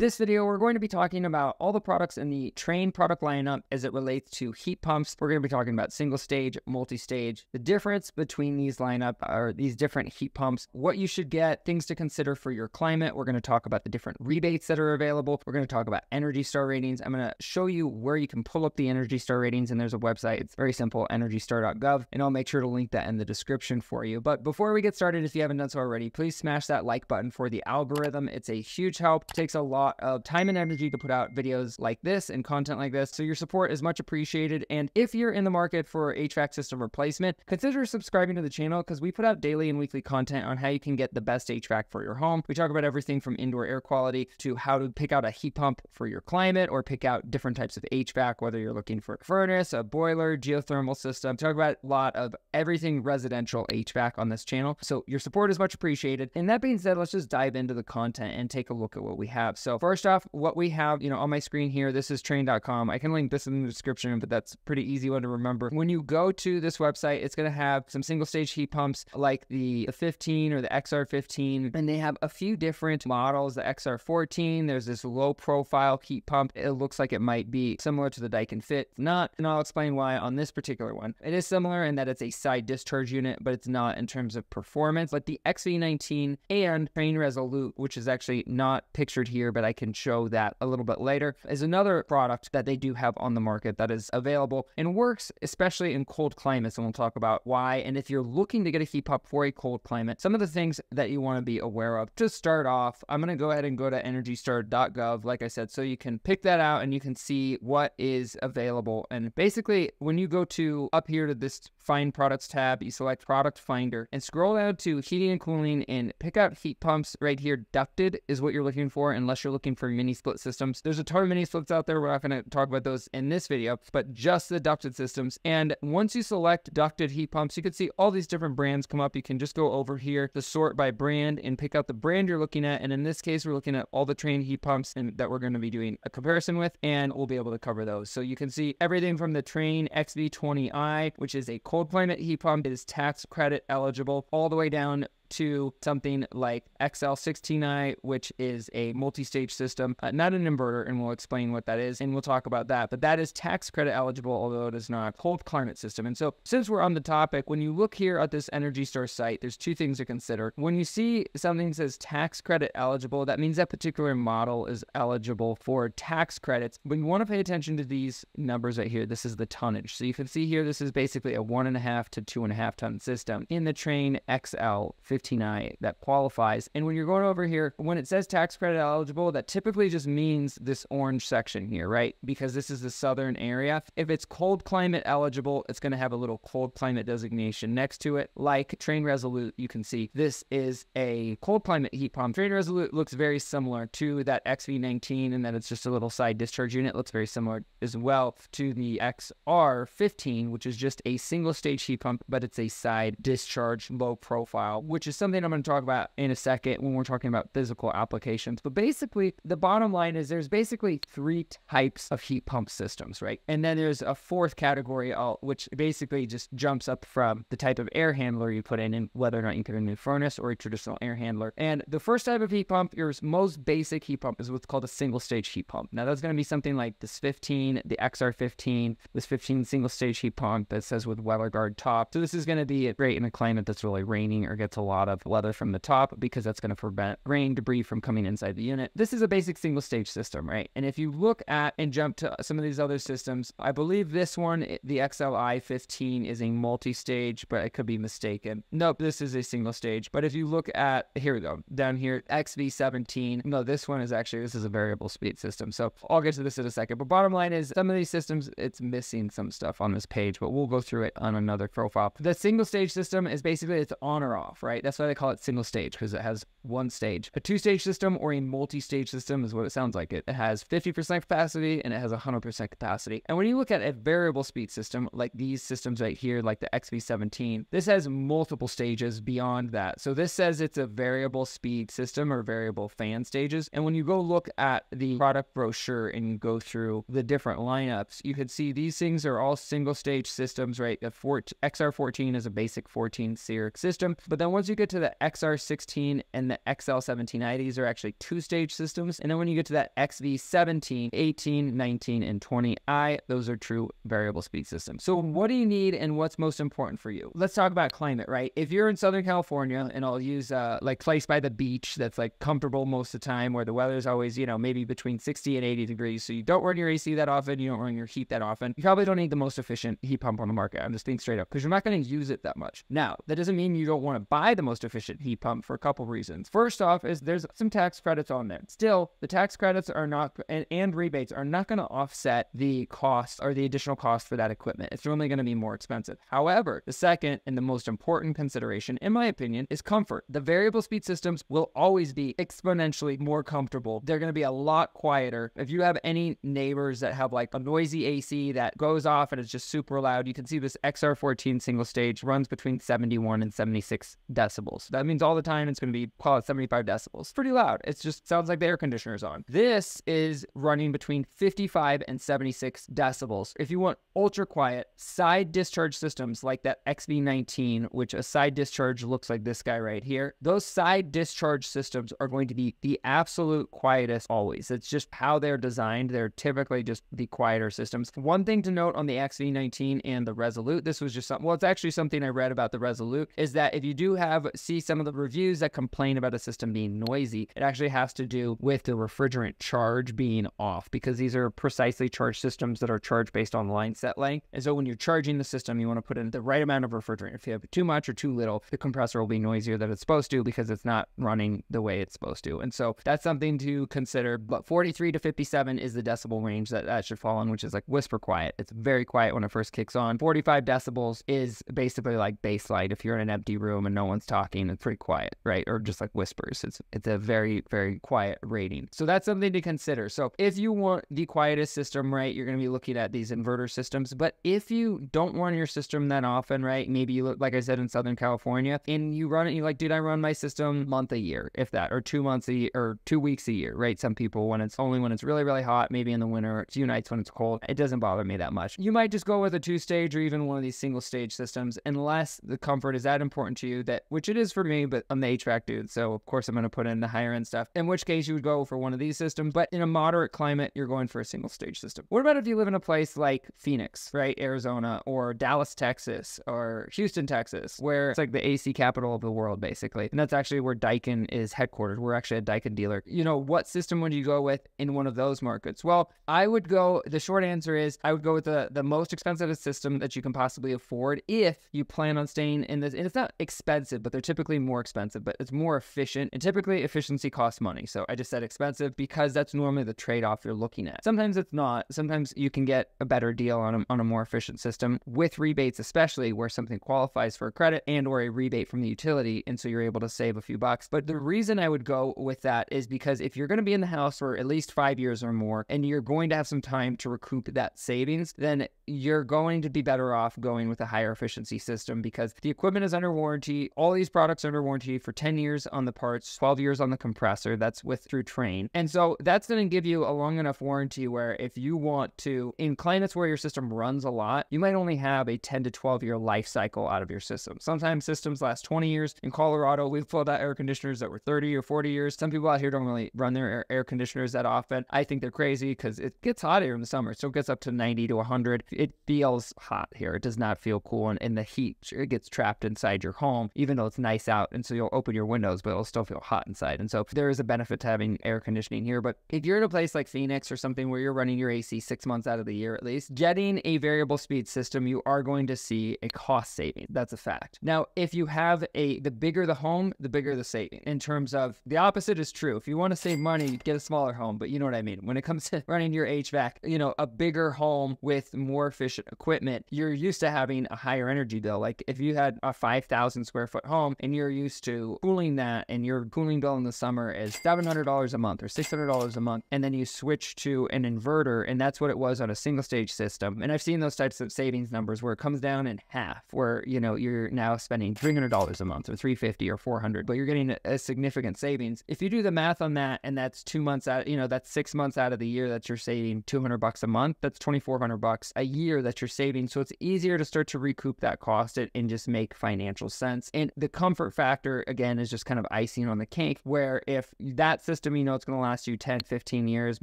This video, we're going to be talking about all the products in the Trane product lineup as it relates to heat pumps. We're going to be talking about single stage, multi-stage, the difference between these lineup or these different heat pumps, what you should get, things to consider for your climate. We're going to talk about the different rebates that are available. We're going to talk about Energy Star ratings. I'm going to show you where you can pull up the Energy Star ratings, and there's a website. It's very simple, energystar.gov, and I'll make sure to link that in the description for you. But before we get started, if you haven't done so already, please smash that like button for the algorithm. It's a huge help. It takes a lot of time and energy to put out videos like this and content like this. So your support is much appreciated. And if you're in the market for HVAC system replacement, consider subscribing to the channel because we put out daily and weekly content on how you can get the best HVAC for your home. We talk about everything from indoor air quality to how to pick out a heat pump for your climate or pick out different types of HVAC, whether you're looking for a furnace, a boiler, geothermal system. Talk about a lot of everything residential HVAC on this channel. So your support is much appreciated. And that being said, let's just dive into the content and take a look at what we have. So first off, what we have, you know, on my screen here, this is trane.com. I can link this in the description, but that's pretty easy one to remember. When you go to this website, it's going to have some single stage heat pumps like the, the 15 or the XR15, and they have a few different models. The XR14, there's this low profile heat pump. It looks like it might be similar to the Daikin Fit. not, and I'll explain why on this particular one. It is similar in that it's a side discharge unit, but it's not in terms of performance. But the XV19 and Trane Resolute, which is actually not pictured here, but I can show that a little bit later, is another product that they do have on the market that is available and works especially in cold climates. And we'll talk about why. And if you're looking to get a heat pump for a cold climate, some of the things that you want to be aware of. To start off, I'm going to go ahead and go to energystar.gov, like I said, so you can pick that out and you can see what is available. And basically, when you go to up here to this Find Products tab, you select Product Finder and scroll down to Heating and Cooling and pick out heat pumps right here. Ducted is what you're looking for, unless you're looking for mini split systems. There's a ton of mini splits out there. We're not going to talk about those in this video, but just the ducted systems. And once you select ducted heat pumps, you can see all these different brands come up. You can just go over here to sort by brand and pick out the brand you're looking at. And in this case, we're looking at all the Trane heat pumps and that we're going to be doing a comparison with, and we'll be able to cover those. So you can see everything from the Trane XV20i, which is a cold climate heat pump, it is tax credit eligible, all the way down to something like XL16i, which is a multi-stage system, uh, not an inverter, and we'll explain what that is, and we'll talk about that. But that is tax credit eligible, although it is not a cold climate system. And so, since we're on the topic, when you look here at this Energy Star site, there's two things to consider. When you see something that says tax credit eligible, that means that particular model is eligible for tax credits. But you want to pay attention to these numbers right here. This is the tonnage. So you can see here, this is basically a one and a half to two and a half ton system in the Trane XL 15i that qualifies. And when you're going over here, when it says tax credit eligible, that typically just means this orange section here, right? Because this is the southern area. If it's cold climate eligible, it's going to have a little cold climate designation next to it. Like Trane Resolute, you can see this is a cold climate heat pump. Trane Resolute looks very similar to that XV19 and that it's just a little side discharge unit. Looks very similar as well to the XR15, which is just a single stage heat pump, but it's a side discharge low profile, which is something I'm going to talk about in a second when we're talking about physical applications. But basically, the bottom line is there's basically three types of heat pump systems, right? And then there's a fourth category, which basically just jumps up from the type of air handler you put in and whether or not you put in a new furnace or a traditional air handler. And the first type of heat pump, your most basic heat pump, is what's called a single stage heat pump. Now, that's going to be something like this 15, the XR15, this 15 single stage heat pump that says with weather guard top. So this is going to be great in a climate that's really raining or gets a lot of leather from the top because that's going to prevent rain debris from coming inside the unit. This is a basic single stage system, right? And if you look at and jump to some of these other systems, I believe this one, the XLI 15, is a multi stage, but I could be mistaken. Nope, this is a single stage. But if you look at, here we go, down here, XV17, no, this one is actually, this is a variable speed system. So I'll get to this in a second. But bottom line is, some of these systems, it's missing some stuff on this page, but we'll go through it on another profile. The single stage system is basically it's on or off, right? That's why they call it single stage because it has one stage. A two stage system or a multi stage system is what it sounds like. It, it has 50% capacity and it has 100% capacity. And when you look at a variable speed system like these systems right here, like the XV17, this has multiple stages beyond that. So this says it's a variable speed system or variable fan stages. And when you go look at the product brochure and you go through the different lineups, you can see these things are all single stage systems, right? The XR14 is a basic 14 SEER system. But then once you get to the XR16 and the XL17i, these are actually two stage systems. And then when you get to that XV17, 18, 19, and 20i, those are true variable speed systems. So what do you need and what's most important for you? Let's talk about climate, right? If you're in Southern California, and I'll use uh, like place by the beach that's like comfortable most of the time where the weather is always, you know, maybe between 60 and 80 degrees. So you don't run your AC that often, you don't run your heat that often. You probably don't need the most efficient heat pump on the market. I'm just being straight up because you're not going to use it that much. Now, that doesn't mean you don't want to buy the most efficient heat pump for a couple reasons. First off, is there's some tax credits on there. Still, the tax credits are not and, and rebates are not going to offset the cost or the additional cost for that equipment. It's only going to be more expensive. However, the second and the most important consideration, in my opinion, is comfort. The variable speed systems will always be exponentially more comfortable. They're going to be a lot quieter. If you have any neighbors that have like a noisy AC that goes off and it's just super loud, you can see this XR14 single stage runs between 71 and 76 decibels. That means all the time it's going to be, call it 75 decibels. Pretty loud. It just sounds like the air conditioner's on. This is running between 55 and 76 decibels. If you want ultra quiet side discharge systems like that XV19, which a side discharge looks like this guy right here, those side discharge systems are going to be the absolute quietest always. It's just how they're designed. They're typically just the quieter systems. One thing to note on the XV19 and the Resolute, this was just something, well, it's actually something I read about the Resolute, is that if you do have, see some of the reviews that complain about a system being noisy, it actually has to do with the refrigerant charge being off because these are precisely charged systems that are charged based on line set length. And so when you're charging the system, you want to put in the right amount of refrigerant. If you have too much or too little, the compressor will be noisier than it's supposed to because it's not running the way it's supposed to. And so that's something to consider. But 43 to 57 is the decibel range that that should fall in, which is like whisper quiet. It's very quiet when it first kicks on. 45 decibels is basically like bass light. If you're in an empty room and no one's talking, it's pretty quiet, right? Or just like whispers. It's it's a very very quiet rating. So that's something to consider. So if you want the quietest system, right, you're going to be looking at these inverter systems. But if you don't run your system that often, right, maybe you look like I said in Southern California, and you run it, You're like, dude, I run my system month a year, if that, or two months a year, or two weeks a year, right? Some people when it's only when it's really really hot, maybe in the winter, a few nights when it's cold, it doesn't bother me that much. You might just go with a two stage or even one of these single stage systems, unless the comfort is that important to you that which it is for me, but I'm the HVAC dude, so of course I'm going to put in the higher end stuff. In which case you would go for one of these systems, but in a moderate climate, you're going for a single stage system. What about if you live in a place like Phoenix, right, Arizona, or Dallas, Texas, or Houston, Texas, where it's like the AC capital of the world, basically, and that's actually where Daikin is headquartered. We're actually a Daikin dealer. You know, what system would you go with in one of those markets? Well, I would go. The short answer is I would go with the the most expensive system that you can possibly afford if you plan on staying in this. And it's not expensive, but they're typically more expensive, but it's more efficient. And typically, efficiency costs money. So I just said expensive because that's normally the trade off you're looking at. Sometimes it's not. Sometimes you can get a better deal on a, on a more efficient system with rebates, especially where something qualifies for a credit and or a rebate from the utility. And so you're able to save a few bucks. But the reason I would go with that is because if you're going to be in the house for at least five years or more and you're going to have some time to recoup that savings, then you're going to be better off going with a higher efficiency system because the equipment is under warranty. All these products are under warranty for 10 years on the parts, 12 years on the compressor. That's with through Trane. And so that's going to give you a long enough warranty where if you want to, in climates where your system runs a lot, you might only have a 10 to 12 year life cycle out of your system. Sometimes systems last 20 years. In Colorado, we've pulled out air conditioners that were 30 or 40 years. Some people out here don't really run their air, conditioners that often. I think they're crazy because it gets hot here in the summer. So it gets up to 90 to 100. It feels hot here. It does not feel cool. And, and the heat, it gets trapped inside your home, even though it's nice out. And so you'll open your windows, but it'll still feel hot inside. And so there is a benefit to having air conditioning here. But if you're in a place like Phoenix or something where you're running your AC six months out of the year at least, getting a variable speed system, you are going to see a cost saving. That's a fact. Now, if you have a, the bigger the home, the bigger the saving in terms of the opposite is true. If you want to save money, get a smaller home. But you know what I mean? When it comes to running your HVAC, you know, a bigger home with more efficient equipment, you're used to having a higher energy bill. Like if you had a 5,000 square foot home and you're used to cooling that and your cooling bill in the summer is $700 a month or $600 a month, and then you switch to an inverter, and that's what it was on a single stage system. And I've seen those types of savings numbers where it comes down in half, where, you know, you're now spending $300 a month or 350 or 400, but you're getting a significant savings. If you do the math on that, and that's two months out, you know, that's six months out of the year that you're saving 200 bucks a month, that's 2,400 bucks a year year that you're saving. So it's easier to start to recoup that cost and just make financial sense. And the comfort factor, again, is just kind of icing on the cake, where if that system, you know, it's going to last you 10, 15 years,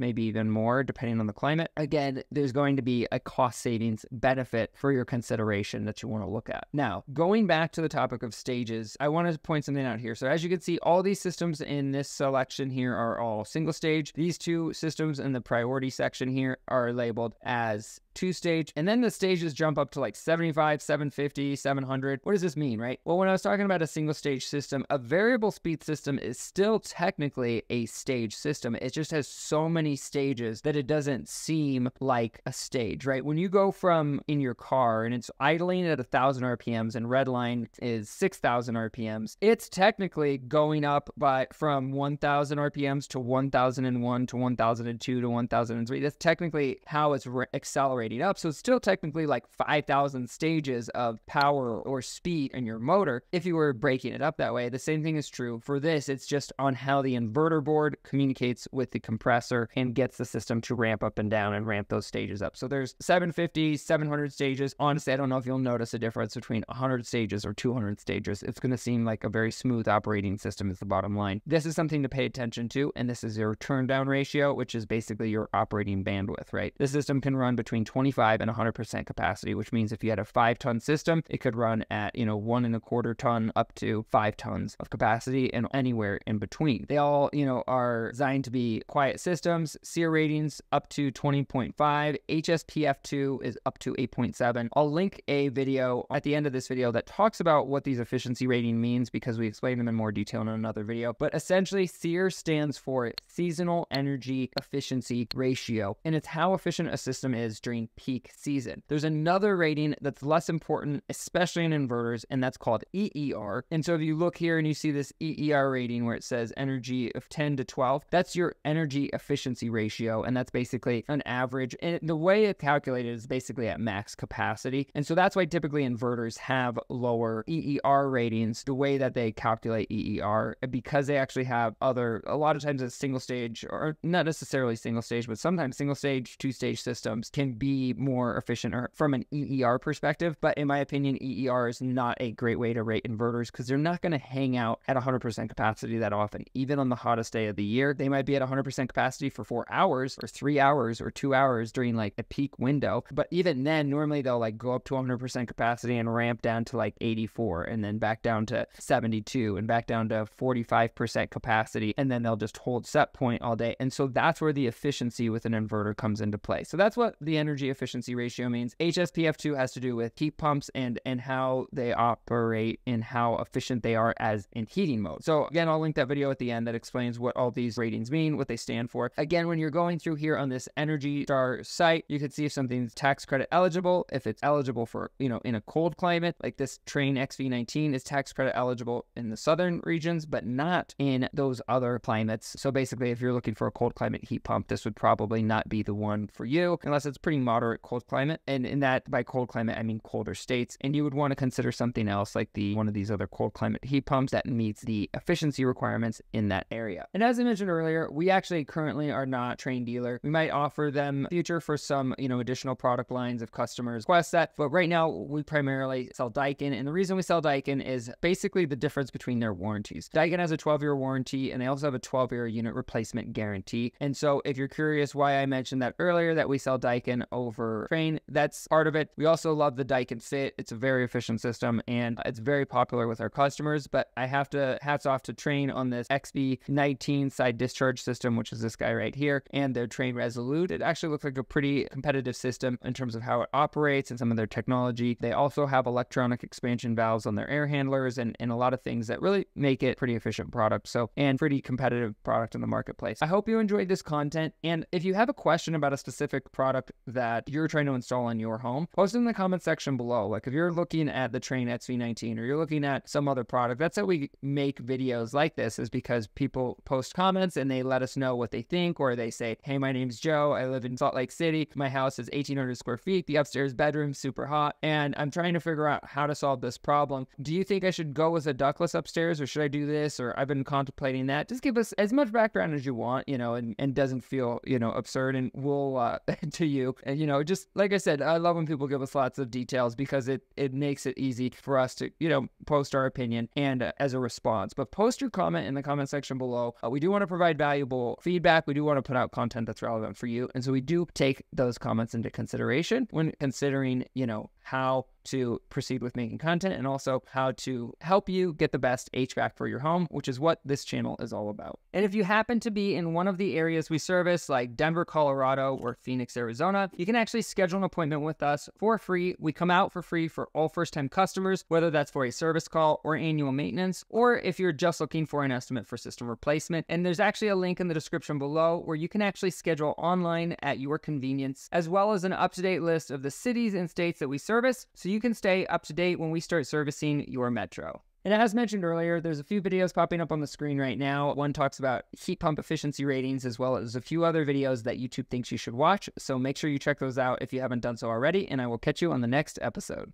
maybe even more, depending on the climate, again, there's going to be a cost savings benefit for your consideration that you want to look at. Now, going back to the topic of stages, I want to point something out here. So as you can see, all these systems in this selection here are all single stage. These two systems in the priority section here are labeled as two stage, and then the stages jump up to like 75, 750, 700. What does this mean, right? Well, when I was talking about a single stage system, a variable speed system is still technically a stage system. It just has so many stages that it doesn't seem like a stage, right? When you go from in your car and it's idling at 1,000 RPMs and red line is 6,000 RPMs, it's technically going up by from 1,000 RPMs to 1,001 to 1,002 to 1,003. That's technically how it's re- accelerating up. So it's still technically like 5,000 stages of power or speed in your motor if you were breaking it up that way. The same thing is true for this. It's just on how the inverter board communicates with the compressor and gets the system to ramp up and down and ramp those stages up. So there's 750, 700 stages. Honestly, I don't know if you'll notice a difference between 100 stages or 200 stages. It's going to seem like a very smooth operating system is the bottom line. This is something to pay attention to, and this is your turn down ratio, which is basically your operating bandwidth, right? The system can run between 20 25 and 100% capacity, which means if you had a five ton system, it could run at, you know, one and a quarter ton up to five tons of capacity and anywhere in between. They all, you know, are designed to be quiet systems, SEER ratings up to 20.5, HSPF2 is up to 8.7. I'll link a video at the end of this video that talks about what these efficiency rating means because we explain them in more detail in another video. But essentially, SEER stands for Seasonal Energy Efficiency Ratio, and it's how efficient a system is during peak season. There's another rating that's less important, especially in inverters, and that's called EER. And so if you look here and you see this EER rating where it says energy of 10 to 12, that's your energy efficiency ratio. And that's basically an average. And the way it's calculated is basically at max capacity. And so that's why typically inverters have lower EER ratings, the way that they calculate EER, because they actually have other, a lot of times it's single stage, or not necessarily single stage, but sometimes single stage, two stage systems can be more efficient or from an EER perspective. But in my opinion, EER is not a great way to rate inverters because they're not going to hang out at 100% capacity that often. Even on the hottest day of the year, they might be at 100% capacity for four hours or three hours or two hours during like a peak window. But even then, normally they'll like go up to 100% capacity and ramp down to like 84 and then back down to 72 and back down to 45% capacity. And then they'll just hold set point all day. And so that's where the efficiency with an inverter comes into play. So that's what the energy efficiency ratio means. HSPF2 has to do with heat pumps and and how they operate and how efficient they are as in heating mode. So again, I'll link that video at the end that explains what all these ratings mean, what they stand for. Again, when you're going through here on this Energy Star site, you can see if something's tax credit eligible, if it's eligible for, you know, in a cold climate, like this Trane XV19 is tax credit eligible in the southern regions, but not in those other climates. So basically, if you're looking for a cold climate heat pump, this would probably not be the one for you unless it's pretty moderate moderate cold climate. And in that, by cold climate, I mean colder states. And you would want to consider something else like the one of these other cold climate heat pumps that meets the efficiency requirements in that area. And as I mentioned earlier, we actually currently are not Trane dealer. We might offer them future for some, you know, additional product lines if customers request that. But right now, we primarily sell Daikin. And the reason we sell Daikin is basically the difference between their warranties. Daikin has a 12 year warranty and they also have a 12 year unit replacement guarantee. And so if you're curious why I mentioned that earlier, that we sell Daikin over Trane. That's part of it. We also love the Daikin Fit. It's a very efficient system and it's very popular with our customers. But I have to hats off to Trane on this XV19 side discharge system, which is this guy right here, and their Trane Resolute. It actually looks like a pretty competitive system in terms of how it operates and some of their technology. They also have electronic expansion valves on their air handlers and, and a lot of things that really make it pretty efficient product. So and pretty competitive product in the marketplace. I hope you enjoyed this content. And if you have a question about a specific product that you're trying to install in your home, post in the comment section below. Like if you're looking at the Trane XV19 or you're looking at some other product, that's how we make videos like this is because people post comments and they let us know what they think or they say, hey, my name's Joe. I live in Salt Lake City. My house is 1,800 square feet. The upstairs bedroom super hot. And I'm trying to figure out how to solve this problem. Do you think I should go with a ductless upstairs or should I do this? Or I've been contemplating that. Just give us as much background as you want, you know, and, and doesn't feel, you know, absurd and we'll, uh, to you, and, you know, just just like I said, I love when people give us lots of details because it it makes it easy for us to you know post our opinion and uh, as a response. But post your comment in the comment section below. Uh, we do want to provide valuable feedback. We do want to put out content that's relevant for you, and so we do take those comments into consideration when considering you know how to proceed with making content and also how to help you get the best HVAC for your home, which is what this channel is all about. And if you happen to be in one of the areas we service, like Denver, Colorado, or Phoenix, Arizona, you can actually schedule an appointment with us for free. We come out for free for all first time customers, whether that's for a service call or annual maintenance, or if you're just looking for an estimate for system replacement. And there's actually a link in the description below where you can actually schedule online at your convenience, as well as an up to date list of the cities and states that we service so you can stay up to date when we start servicing your metro. And as mentioned earlier, there's a few videos popping up on the screen right now. One talks about heat pump efficiency ratings, as well as a few other videos that YouTube thinks you should watch. So make sure you check those out if you haven't done so already, and I will catch you on the next episode.